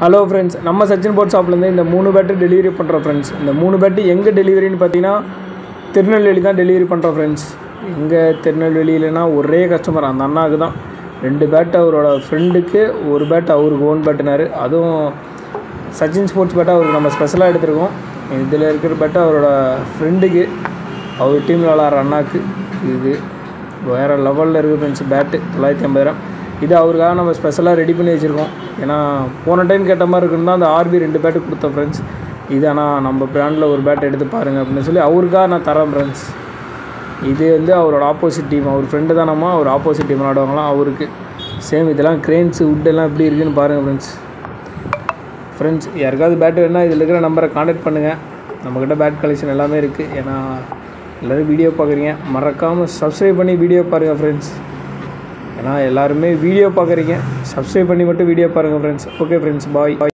Hello friends நம்ம Sachin board ஷாப்லேருந்து இந்த மூணு பேட்டு டெலிவரி பண்ணுறோம் ஃப்ரெண்ட்ஸ் இந்த மூணு பேட்டு எங்கே டெலிவரின்னு பார்த்தீங்கன்னா திருநெல்வேலி தான் டெலிவரி பண்ணுறோம் ஃப்ரெண்ட்ஸ் எங்கே திருநெல்வேலியிலனா ஒரே கஸ்டமர் அந்த அண்ணாவுக்கு தான். ரெண்டு பேட் அவரோட ஃப்ரெண்டுக்கு ஒரு பேட் அவருக்கு ஓன் பேட்டுனாரு அதுவும் சச்சின் ஸ்போர்ட்ஸ் பேட்டை அவருக்கு நம்ம ஸ்பெஷலாக எடுத்திருக்கோம். இதில் இருக்கிற பேட்டை அவரோட ஃப்ரெண்டுக்கு அவர் டீமில் விளாட்ற அண்ணாக்கு இது வேறு லெவலில் இருக்குது ஃப்ரெண்ட்ஸ் பேட்டு தொள்ளாயிரத்தி ஐம்பதாயிரம். இது அவருக்காக நம்ம ஸ்பெஷலாக ரெடி பண்ணி வச்சுருக்கோம். ஏன்னா போன டைம் கேட்ட மாதிரி இருக்குன்னு தான் அந்த ஆர்பி ரெண்டு பேட்டு கொடுத்த ஃப்ரெண்ட்ஸ் இது ஆனால் நம்ம பிராண்டில் ஒரு பேட் எடுத்து பாருங்கள் அப்படின்னு சொல்லி அவருக்காக நான் தரேன் ஃப்ரெண்ட்ஸ் இது வந்து அவரோட ஆப்போசிட் டீம் அவர் ஃப்ரெண்டு தானம்மா அவர் ஆப்போசிட் டீம் விளாடுவாங்களாம் அவருக்கு. சேம் இதெல்லாம் கிரெயின்ஸு உட்டெல்லாம் எப்படி இருக்குன்னு பாருங்கள் ஃப்ரெண்ட்ஸ் ஃப்ரெண்ட்ஸ் யாருக்காவது பேட் வேணுன்னா இதில் இருக்கிற நம்பரை காண்டாக்ட் பண்ணுங்கள் நம்மக்கிட்ட பேட் கலெக்ஷன் எல்லாமே இருக்குது ஏன்னா எல்லோரும் வீடியோ பார்க்குறீங்க. மறக்காமல் சப்ஸ்கிரைப் பண்ணி வீடியோ பாருங்கள் ஃப்ரெண்ட்ஸ் ஏன்னா எல்லாருமே வீடியோ பார்க்குறீங்க. சப்ஸ்கிரைப் பண்ணி மட்டும் வீடியோ பாருங்கள் friends okay friends bye bye